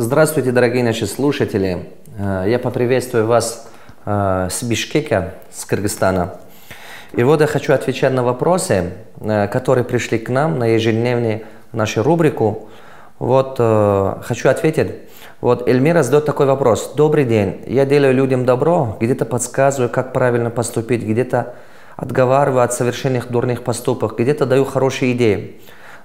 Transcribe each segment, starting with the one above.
Здравствуйте, дорогие наши слушатели. Э, я поприветствую вас э, с Бишкека, с Кыргызстана. И вот я хочу отвечать на вопросы, э, которые пришли к нам на ежедневную нашу рубрику. Вот хочу ответить. Вот Эльмира задает такой вопрос. Добрый день. Я делаю людям добро, где-то подсказываю, как правильно поступить, где-то отговариваю от совершенных дурных поступков, где-то даю хорошие идеи.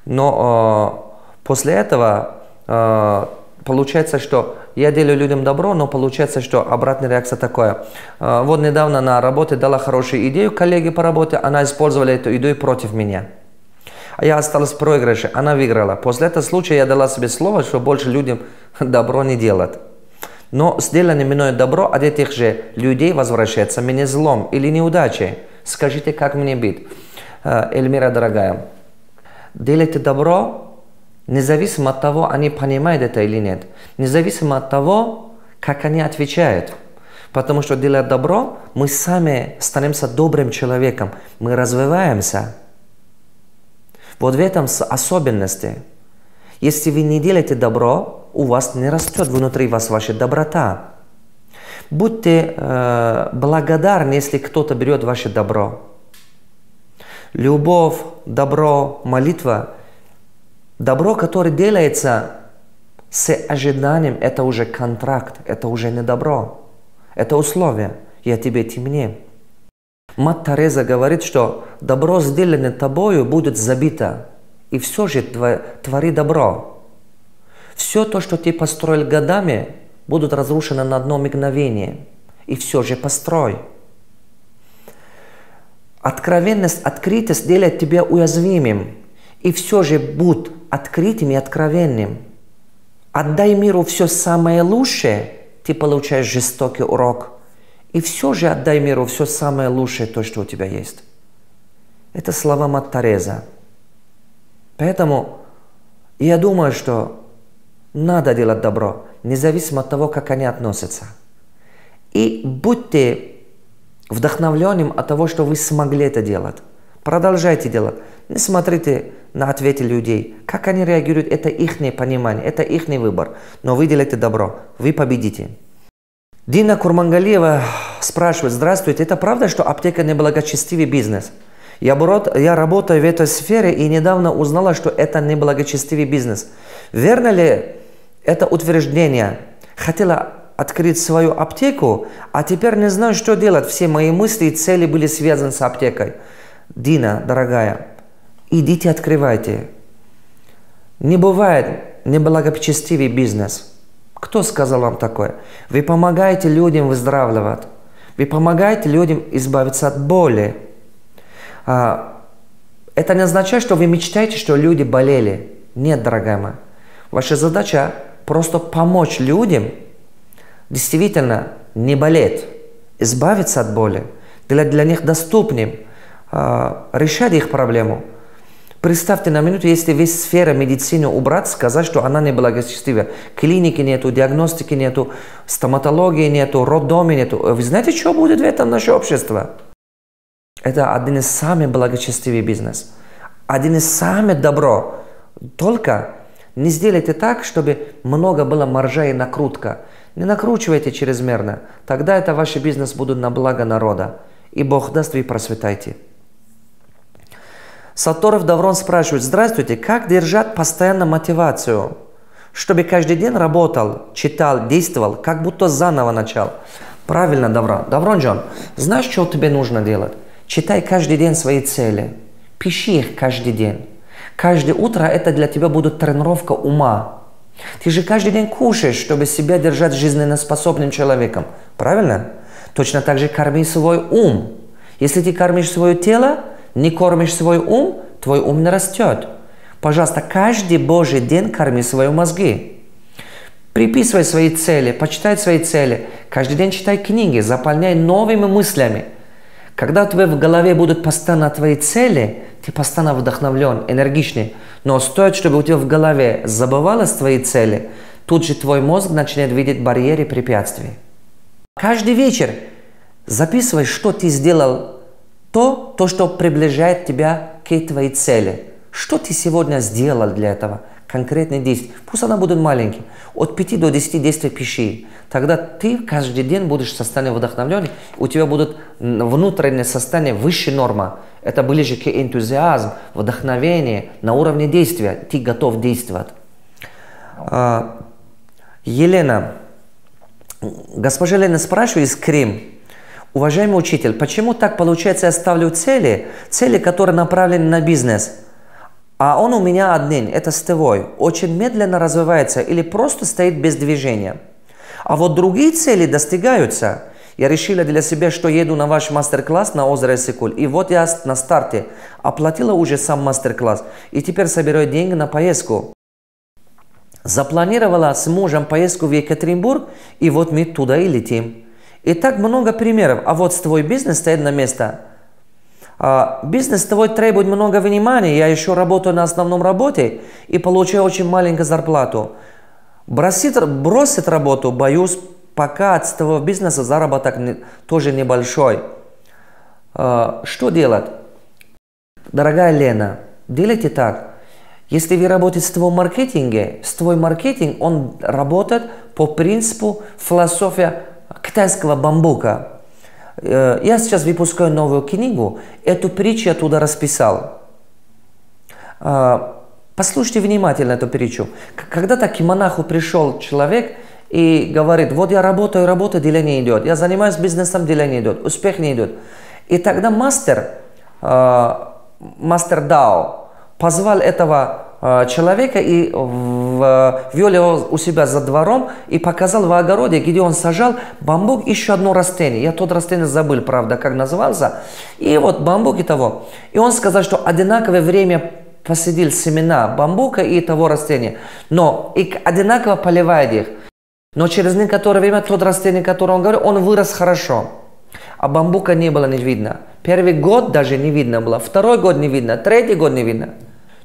Но э, после этого э, получается, что я делаю людям добро, но получается, что обратная реакция такая. Вот недавно на работе дала хорошую идею коллеге по работе, она использовала эту идею против меня. А я осталась в проигрыше, она выиграла. После этого случая я дала себе слово, что больше людям добро не делать. Но сделанное мною добро от этих же людей возвращается мне злом или неудачей. Скажите, как мне быть? Э, Эльмира, дорогая, делайте добро, независимо от того, они понимают это или нет. Независимо от того, как они отвечают. Потому что делая добро, мы сами становимся добрым человеком, мы развиваемся. Вот в этом особенности. Если вы не делаете добро, у вас не растет внутри вас ваша доброта. Будьте э, благодарны, если кто-то берет ваше добро. Любовь, добро, молитва. Добро, которое делается с ожиданием, это уже контракт, это уже не добро. Это условие. Я тебе, ты мне. Мать Тереза говорит, что добро, сделанное тобою, будет забито. И все же твори добро. Все то, что ты построил годами, будут разрушены на одно мгновение. И все же построй. Откровенность, открытость делает тебя уязвимым. И все же будь открытым и откровенным. Отдай миру все самое лучшее, ты получаешь жестокий урок. И все же отдай миру все самое лучшее, то, что у тебя есть. Это слова Мат Тереза. Поэтому я думаю, что надо делать добро, независимо от того, как они относятся. И будьте вдохновленным от того, что вы смогли это делать. Продолжайте делать. Не смотрите на ответы людей. Как они реагируют, это их понимание, это их выбор. Но вы делаете добро, вы победите. Дина Курмангалиева спрашивает, здравствуйте, это правда, что аптека не благочестивый бизнес? Я, я работаю в этой сфере и недавно узнала, что это не благочестивый бизнес. Верно ли это утверждение? Хотела открыть свою аптеку, а теперь не знаю, что делать. Все мои мысли и цели были связаны с аптекой. Дина, дорогая, идите открывайте. Не бывает неблагочестивый бизнес. Кто сказал вам такое? Вы помогаете людям выздоравливать. Вы помогаете людям избавиться от боли. А, это не означает, что вы мечтаете, что люди болели. Нет, дорогая моя. Ваша задача просто помочь людям действительно не болеть, избавиться от боли, делать для них доступным, решать их проблему. Представьте на минуту, если весь сфера медицины убрать, сказать, что она не благочестивая. Клиники нету, диагностики нету, стоматологии нету, роддома нету. Вы знаете, что будет в этом наше общество? Это один из самых благочестивых бизнес. Один из самых добро. Только не сделайте так, чтобы много было маржа и накрутка. Не накручивайте чрезмерно. Тогда это ваши бизнес будут на благо народа. И Бог даст, вы просветайте. Саторов Даврон спрашивает, здравствуйте, как держать постоянно мотивацию, чтобы каждый день работал, читал, действовал, как будто заново начал? Правильно, Даврон. Даврон Джон, знаешь, что тебе нужно делать? Читай каждый день свои цели. Пиши их каждый день. Каждое утро это для тебя будет тренировка ума. Ты же каждый день кушаешь, чтобы себя держать жизненно человеком. Правильно? Точно так же корми свой ум. Если ты кормишь свое тело, не кормишь свой ум, твой ум не растет. Пожалуйста, каждый божий день корми свои мозги. Приписывай свои цели, почитай свои цели. Каждый день читай книги, заполняй новыми мыслями. Когда у тебя в голове будут постоянно твои цели, ты постоянно вдохновлен, энергичный. Но стоит, чтобы у тебя в голове забывалось твои цели, тут же твой мозг начнет видеть барьеры препятствия. Каждый вечер записывай, что ты сделал, то, то, что приближает тебя к твоей цели. Что ты сегодня сделал для этого? конкретные действия. Пусть она будет маленьким. От 5 до 10 действий пиши. Тогда ты каждый день будешь в состоянии вдохновленный. У тебя будет внутреннее состояние выше норма. Это ближе к энтузиазм, вдохновение на уровне действия. Ты готов действовать. А, Елена. Госпожа Елена спрашивает из Крым. Уважаемый учитель, почему так получается, я ставлю цели, цели, которые направлены на бизнес, а он у меня один, это стевой, очень медленно развивается или просто стоит без движения. А вот другие цели достигаются. Я решила для себя, что еду на ваш мастер-класс на озеро Сикуль. И вот я на старте оплатила уже сам мастер-класс. И теперь собираю деньги на поездку. Запланировала с мужем поездку в Екатеринбург, и вот мы туда и летим. И так много примеров. А вот твой бизнес стоит на место. А, бизнес твой требует много внимания. Я еще работаю на основном работе и получаю очень маленькую зарплату. Бросить, бросить работу, боюсь, пока от твоего бизнеса заработок не, тоже небольшой. А, что делать? Дорогая Лена, делайте так. Если вы работаете с твоего маркетинга, с твой маркетинг, он работает по принципу философия китайского бамбука. Э, я сейчас выпускаю новую книгу, эту притчу я туда расписал. А, послушайте внимательно эту притчу. Когда-то к монаху пришел человек и говорит, вот я работаю, работаю, дело не идет. Я занимаюсь бизнесом, дело не идет, успех не идет. И тогда мастер, а, мастер Дао, позвал этого Э, человека и ввел его у себя за двором и показал в огороде, где он сажал бамбук, еще одно растение. Я тот растение забыл, правда, как назывался. И вот бамбук и того. И он сказал, что одинаковое время посадил семена бамбука и того растения. Но и одинаково поливает их. Но через некоторое время тот растение, которое он говорил, он вырос хорошо. А бамбука не было не видно. Первый год даже не видно было. Второй год не видно. Третий год не видно.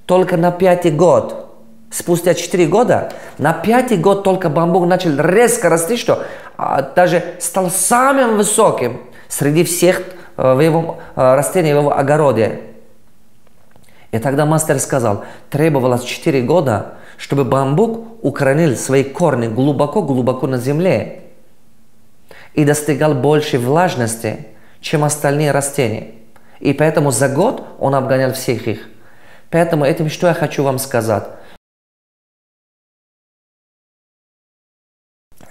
Только на пятый год, спустя 4 года, на пятый год только бамбук начал резко расти, что а, даже стал самым высоким среди всех а, в его, а, растений в его огороде. И тогда мастер сказал, требовалось 4 года, чтобы бамбук укоренил свои корни глубоко-глубоко на земле и достигал большей влажности, чем остальные растения. И поэтому за год он обгонял всех их. Поэтому этим что я хочу вам сказать.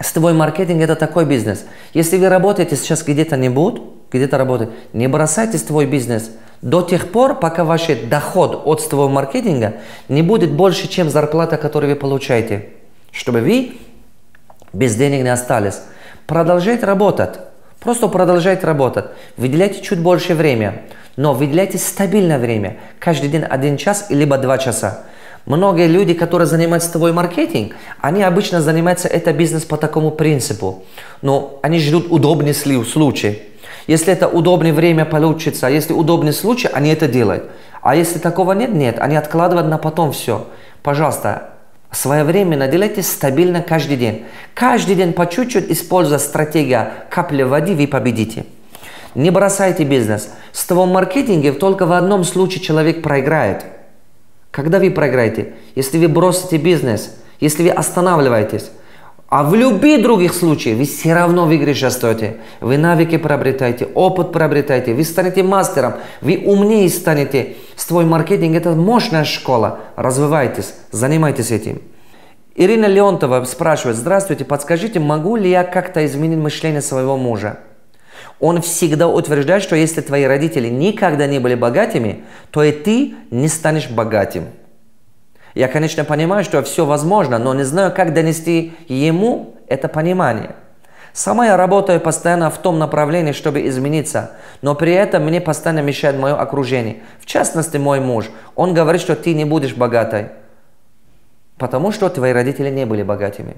Сетевой маркетинг – это такой бизнес. Если вы работаете сейчас где-то не нибудь где-то работаете, не бросайте свой бизнес до тех пор, пока ваш доход от сетевого маркетинга не будет больше, чем зарплата, которую вы получаете. Чтобы вы без денег не остались. Продолжайте работать. Просто продолжайте работать. Выделяйте чуть больше времени. Но выделяйте стабильное время. Каждый день один час либо два часа. Многие люди, которые занимаются твой маркетинг, они обычно занимаются это бизнес по такому принципу. Но они ждут удобный случай. Если это удобное время получится, если удобный случай, они это делают. А если такого нет, нет, они откладывают на потом все. Пожалуйста, своевременно делайте стабильно каждый день. Каждый день по чуть-чуть используя стратегию капли воды, вы победите. Не бросайте бизнес. С того маркетинге только в одном случае человек проиграет. Когда вы проиграете? Если вы бросите бизнес, если вы останавливаетесь. А в любых других случаях вы все равно в игре стоите. Вы навыки приобретаете, опыт приобретаете, вы станете мастером, вы умнее станете. Свой маркетинг – это мощная школа. Развивайтесь, занимайтесь этим. Ирина Леонтова спрашивает, здравствуйте, подскажите, могу ли я как-то изменить мышление своего мужа? Он всегда утверждает, что если твои родители никогда не были богатыми, то и ты не станешь богатым. Я, конечно, понимаю, что все возможно, но не знаю, как донести ему это понимание. Сама я работаю постоянно в том направлении, чтобы измениться, но при этом мне постоянно мешает мое окружение. В частности, мой муж. Он говорит, что ты не будешь богатой, потому что твои родители не были богатыми.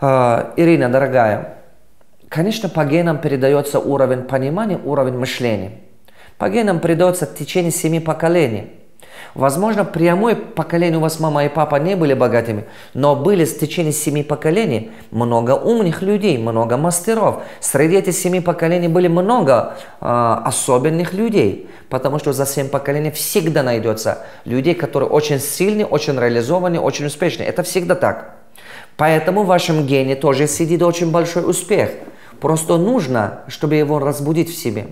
Uh, Ирина, дорогая, Конечно, по генам передается уровень понимания, уровень мышления. По генам передается в течение семи поколений. Возможно, прямое поколение у вас мама и папа не были богатыми, но были в течение семи поколений много умных людей, много мастеров. Среди этих семи поколений были много э, особенных людей, потому что за семь поколений всегда найдется людей, которые очень сильные, очень реализованы, очень успешны. Это всегда так. Поэтому в вашем гене тоже сидит очень большой успех. Просто нужно, чтобы его разбудить в себе.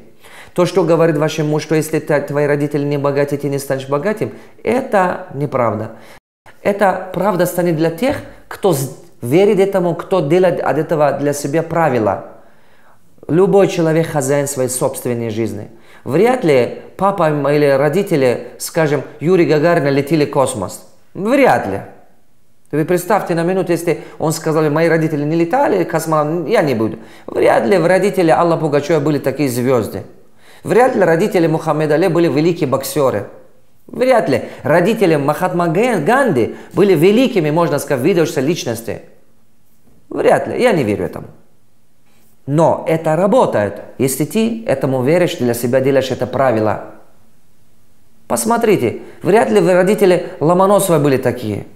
То, что говорит ваш муж, что если твои родители не богаты, ты не станешь богатым, это неправда. Это правда станет для тех, кто верит этому, кто делает от этого для себя правила. Любой человек хозяин своей собственной жизни. Вряд ли папа или родители, скажем, Юрий Гагарин летели в космос. Вряд ли. Вы представьте на минуту, если он сказал, мои родители не летали, космонавт, я не буду. Вряд ли в родители Алла Пугачева были такие звезды. Вряд ли родители Мухаммеда Али были великие боксеры. Вряд ли родители Махатма Ганди были великими, можно сказать, выдающимися личностями. Вряд ли. Я не верю этому. Но это работает, если ты этому веришь, для себя делаешь это правило. Посмотрите, вряд ли вы родители Ломоносова были такие.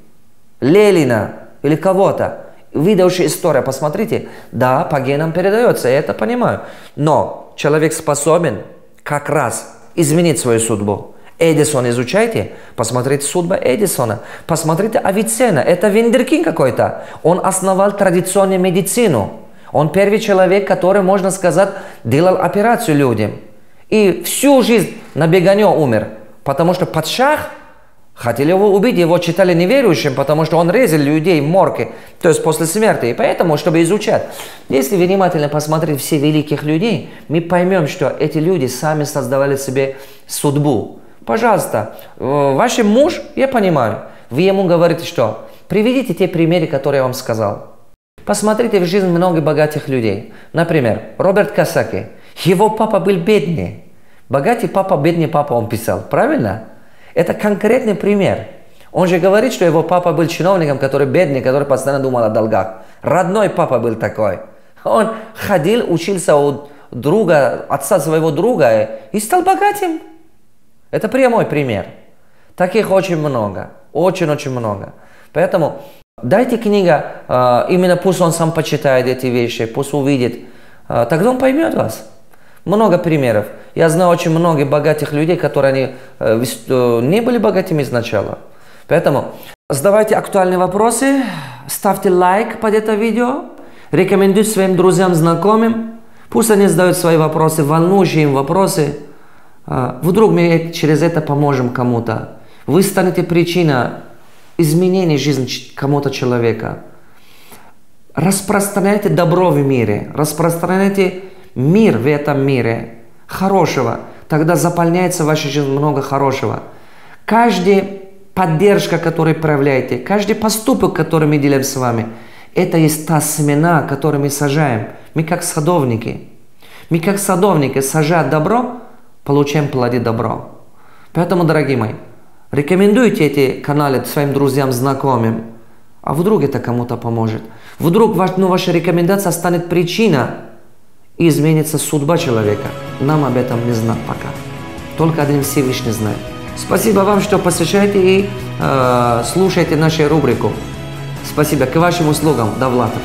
Ленина или кого-то. Выдающая история, посмотрите. Да, по генам передается, я это понимаю. Но человек способен как раз изменить свою судьбу. Эдисон изучайте, посмотрите судьба Эдисона, посмотрите Авиценна, это вендеркин какой-то. Он основал традиционную медицину. Он первый человек, который, можно сказать, делал операцию людям. И всю жизнь на бегане умер, потому что под шах Хотели его убить, его считали неверующим, потому что он резал людей в морге, то есть после смерти. И поэтому, чтобы изучать. Если внимательно посмотреть все великих людей, мы поймем, что эти люди сами создавали себе судьбу. Пожалуйста, э, ваш муж, я понимаю, вы ему говорите, что приведите те примеры, которые я вам сказал. Посмотрите в жизнь много богатых людей. Например, Роберт Касаки. Его папа был бедный. Богатый папа, бедный папа он писал. Правильно? Это конкретный пример. Он же говорит, что его папа был чиновником, который бедный, который постоянно думал о долгах. Родной папа был такой. Он ходил, учился у друга, отца своего друга и стал богатым. Это прямой пример. Таких очень много. Очень-очень много. Поэтому дайте книга, а, именно пусть он сам почитает эти вещи, пусть увидит. А, тогда он поймет вас. Много примеров. Я знаю очень многих богатых людей, которые они, э, э, не были богатыми сначала. Поэтому задавайте актуальные вопросы, ставьте лайк под это видео, рекомендуйте своим друзьям, знакомым. Пусть они задают свои вопросы, волнующие им вопросы. А, вдруг мы через это поможем кому-то. Вы станете причиной изменения жизни кому-то человека. Распространяйте добро в мире, распространяйте мир в этом мире хорошего, тогда заполняется в вашей много хорошего. Каждая поддержка, которую проявляете, каждый поступок, который мы делаем с вами, это есть та семена, которую мы сажаем. Мы как садовники. Мы как садовники, сажая добро, получаем плоды добро. Поэтому, дорогие мои, рекомендуйте эти каналы своим друзьям, знакомым. А вдруг это кому-то поможет? Вдруг ваш, ну, ваша рекомендация станет причиной изменится судьба человека. Нам об этом не знать пока. Только один Всевышний знает. Спасибо вам, что посещаете и э, слушаете нашу рубрику. Спасибо. К вашим услугам, Давлатов.